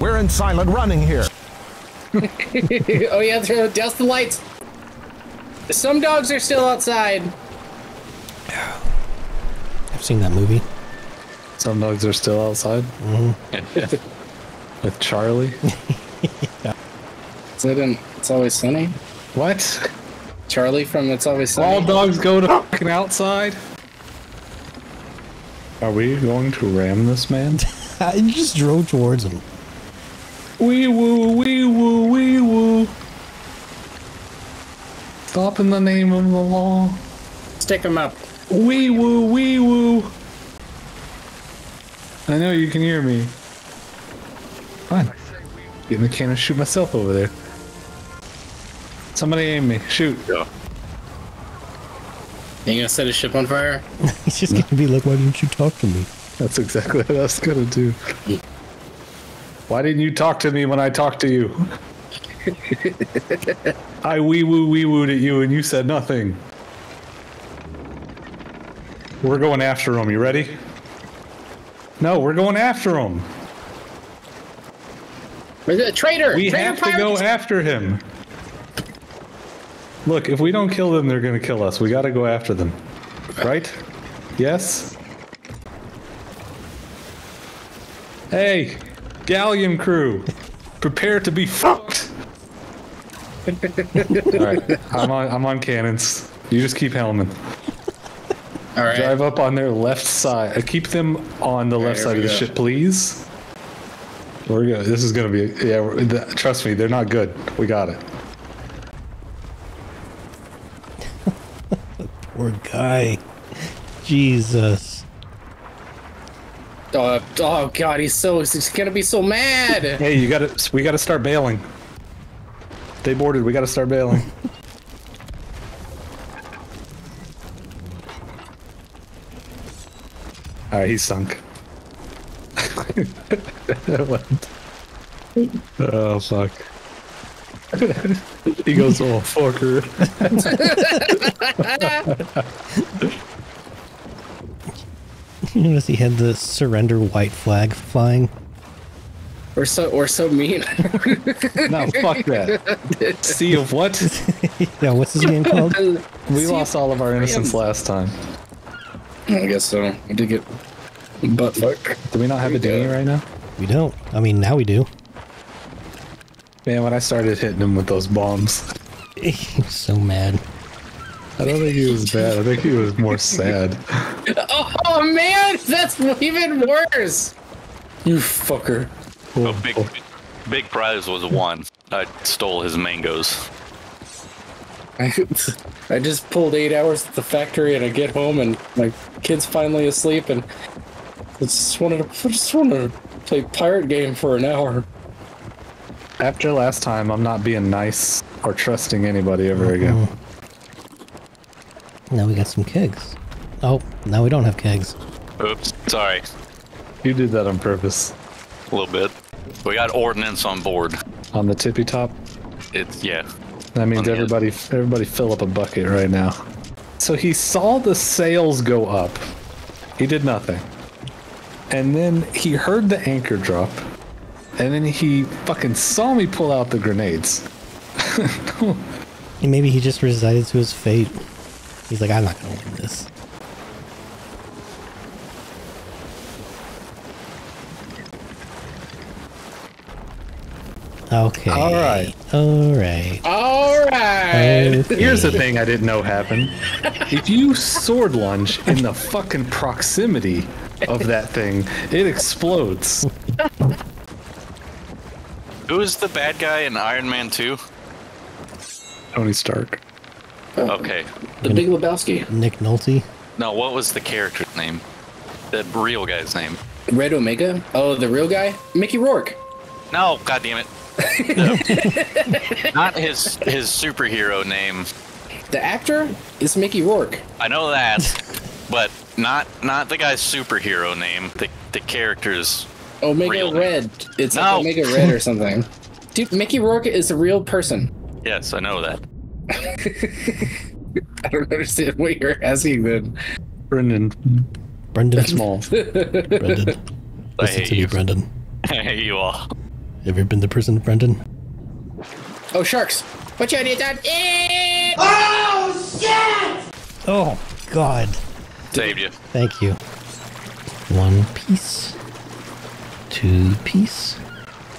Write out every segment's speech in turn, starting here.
We're in silent running here. oh yeah, throw douse the lights. Some dogs are still outside. I've seen that movie. Some dogs are still outside. Mm-hmm. With Charlie. Is it in It's Always Sunny? What? Charlie from It's Always Sunny. All dogs go to fucking outside. Are we going to ram this man? you just drove towards him. Wee woo, wee woo, wee woo. Stop in the name of the law. Stick him up. Wee woo, wee woo. I know you can hear me. Fine. Get in the can and shoot myself over there. Somebody aim me. Shoot. You gonna set a ship on fire? He's just gonna be like, why didn't you talk to me? That's exactly what I was gonna do. Mm. Why didn't you talk to me when I talked to you? I wee woo wee wooed at you and you said nothing. We're going after him. You ready? No, we're going after him. A traitor! We traitor have to go after him. Look, if we don't kill them, they're gonna kill us. We gotta go after them. Right? Yes? Hey, galleon crew, prepare to be fucked. Alright, I'm on I'm on cannons. You just keep helming. All right. Drive up on their left side. Uh, keep them on the left here side of the go. ship, please. We're good. This is gonna be yeah. we're- Trust me, they're not good. We got it. Poor guy. Jesus. Oh, oh god, he's so he's gonna be so mad. Hey, you gotta. We gotta start bailing. They boarded. We gotta start bailing. All right, he's sunk. oh fuck. he goes, oh fucker. You notice he had the surrender white flag flying. We're so we're so mean. No, fuck that. Sea of what? yeah, what's his game called? We lost all of our innocence last time. I guess so. We did get butt fuck. Do we not have a dinghy right now? We don't. I mean, now we do. Man, when I started hitting him with those bombs, he was so mad. I don't think he was bad. I think he was more sad. Oh, oh man, that's even worse. You fucker. A big, big prize was one. I stole his mangoes. I, I just pulled eight hours at the factory and I get home and my kid's finally asleep and I just wanted to I just wanted to play pirate game for an hour. After last time, I'm not being nice or trusting anybody ever again. Now we got some kegs. Oh, now we don't have kegs. Oops, sorry. You did that on purpose. A little bit. We got ordnance on board. On the tippy top. It's yeah. That means On the everybody, everybody fill up a bucket right now. So he saw the sails go up. He did nothing. And then he heard the anchor drop. And then he fucking saw me pull out the grenades. Maybe he just resigned to his fate. He's like, I'm not gonna win this. Okay. All right. All right. All right. Okay. Here's the thing I didn't know happened. If you sword lunge in the fucking proximity of that thing, it explodes. Who is the bad guy in Iron Man 2? Tony Stark. Okay. The Big Lebowski. Nick Nolte. No, what was the character's name? The real guy's name. Red Omega. Oh, the real guy? Mickey Rourke. No, god damn it. No. Not his his superhero name. The actor is Mickey Rourke. I know that, but not not the guy's superhero name. The the character's Omega Real. Red. It's like No. Omega Red or something. Dude, Mickey Rourke is a real person. yes, I know that. I don't understand what you're asking then. Brendan Brendan. Small. Brendan. I Listen hate to me, you. Brendan. I hate you all. Have you been to prison, Brendan? Oh, sharks! Watch out, it's out! Eh! Oh, shit! Oh God. Saved you. Thank you. One piece. Two piece.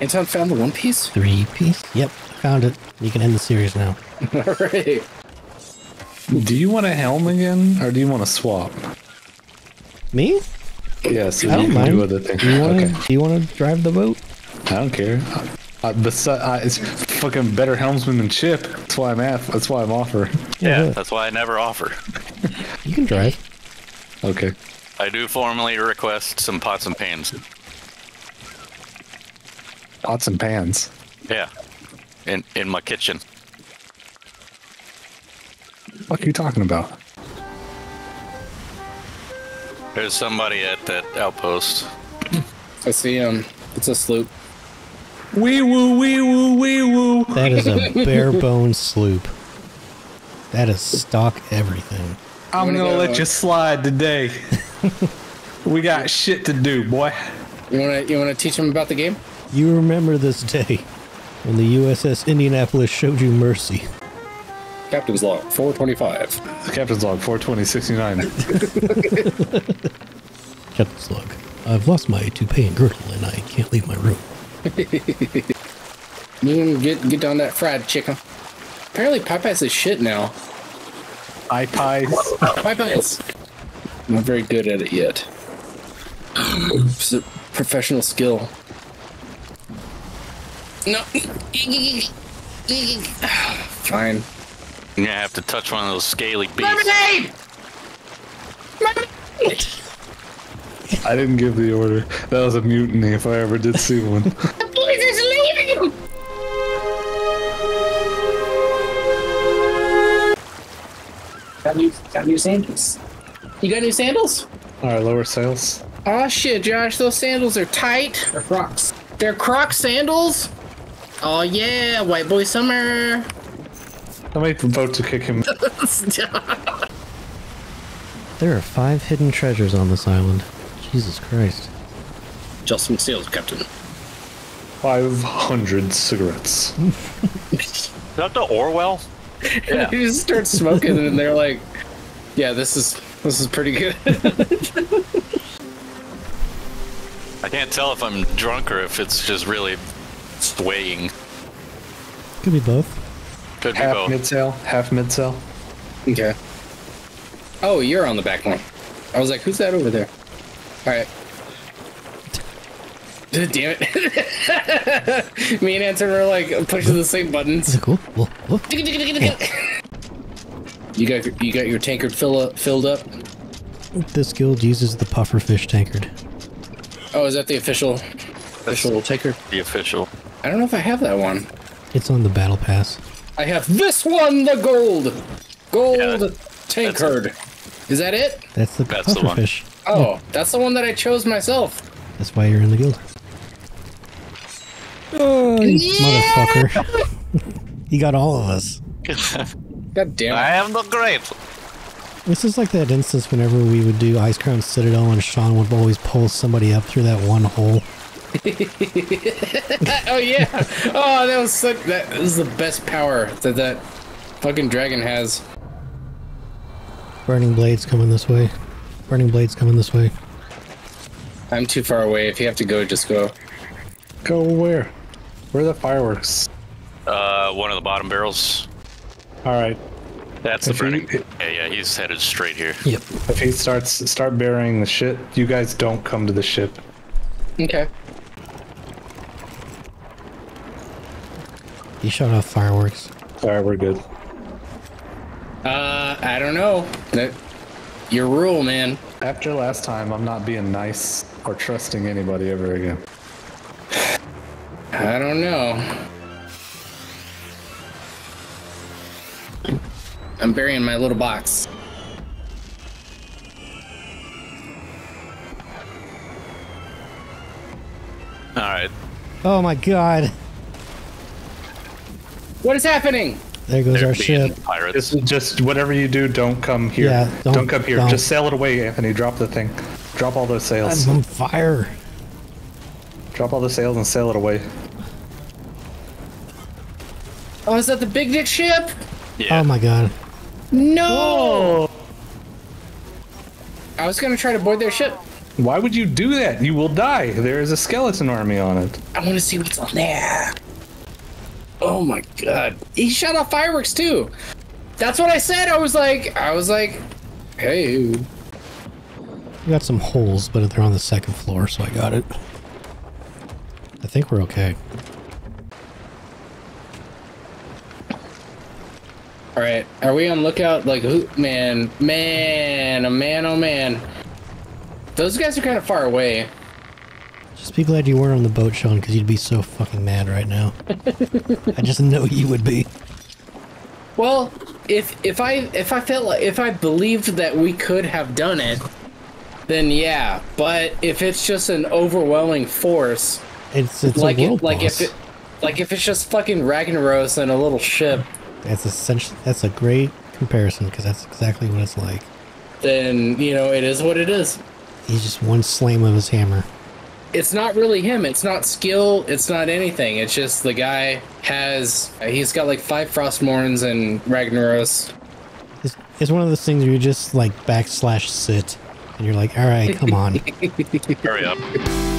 Anton found the one piece? Three piece. Yep, found it. You can end the series now. Alright. Do you want a helm again, or do you want to swap? Me? Yeah, so I don't mind. do other things. Do you want to? Okay. Do you want to drive the boat? I don't care. Uh, besi- uh, it's fucking better helmsman than Chip. That's why I'm at. That's why I'm offering. Yeah, do it. that's why I never offer. You can drive. Okay. I do formally request some pots and pans. Pots and pans. Yeah, in in my kitchen. What are you talking about? There's somebody at that outpost. I see him. It's a sloop. Wee woo, wee woo, wee woo. That is a bare bones sloop. That is stock everything. I'm wanna gonna go- let you slide today. we got shit to do, boy. You wanna you wanna teach him about the game? You remember this day when the USS Indianapolis showed you mercy. Captain's log 425. Captain's log 42069. Captain's log. I've lost my toupee and girdle and I can't leave my room. You can mmm, get get down that fried chicken. Apparently Popeyes is shit now. I pies. Popeyes. I'm not very good at it yet. It's a professional skill. No. Fine. You're gonna have to touch one of those scaly beasts. Lemonade! I didn't give the order. That was a mutiny if I ever did see one. The boys is leaving! Got new, got new sandals. You got new sandals? All right, lower sails. Oh shit, Josh, those sandals are tight. They're Crocs. They're Croc sandals? Oh yeah, white boy summer. I might vote to kick him. There are five hidden treasures on this island. Jesus Christ. Just some sales, Captain. 500 cigarettes. Is that the Orwell? Yeah. You just start smoking and they're like, yeah, this is this is pretty good. I can't tell if I'm drunk or if it's just really swaying. Could be both. Could be Half both. mid sail, half mid sail. okay. Oh, you're on the back one. I was like, who's that over there? Alright. Damn it. Me and Anton were like pushing the same buttons. Is it cool? Whoa, whoa. You got you got your tankard fill up, filled up. This guild uses the puffer fish tankard. Oh, is that the official official tankard? The official. I don't know if I have that one. It's on the battle pass. I have this one, the gold, gold Yeah, tankard. Is that it? That's the That's the one. Fish. Oh, that's the one that I chose myself. That's why you're in the guild. Oh, you motherfucker. you got all of us. God damn it. I am the great. This is like that instance whenever we would do Icecrown Citadel and Sean would always pull somebody up through that one hole. Oh yeah. Oh, that was such. That is the best power that that fucking dragon has. Burning Blades coming this way. Burning Blades coming this way. I'm too far away. If you have to go, just go. Go where? Where are the fireworks? Uh, one of the bottom barrels. All right. That's the If he- burning. Yeah, yeah, he's headed straight here. Yep. If he starts start burying the shit, you guys don't come to the ship. Okay. He shot off fireworks. All right, we're good. Uh, I don't know. That your rule, man. After last time, I'm not being nice or trusting anybody ever again. I don't know. I'm burying my little box. All right. Oh my god. What is happening? There goes They're our ship. pirates. Just, just whatever you do, don't come here. Yeah, don't, don't- come here. don't. Just sail it away, Anthony. Drop the thing. Drop all those sails. I'm on fire. Drop all the sails and sail it away. Oh, is that the big dick ship? Yeah. Oh my god. No. I was gonna try to board their ship. Why would you do that? You will die. There is a skeleton army on it. I want to see what's on there. Oh my god. He shot off fireworks too. That's what I said. I was like, I was like, hey. We got some holes, but they're on the second floor, so I got it. I think we're okay. All right, are we on lookout? Like, who? Man, man, a man, oh man. Those guys are kind of far away. Just be glad you weren't on the boat, Sean, because you'd be so fucking mad right now. I just know you would be. Well, if if I if I felt like if I believed that we could have done it, then yeah. But if it's just an overwhelming force, It's it's like it, like boss. if it, like if it's just fucking Ragnaros and a little ship, That's essentially that's a great comparison because that's exactly what it's like. then you know it is what it is. He's just one slam of his hammer. It's not really him. It's not skill. It's not anything. It's just the guy has he's got like five Frostmournes and Ragnaros. It's, it's one of those things where you just like backslash sit, and you're like, all right, come on. Hurry up.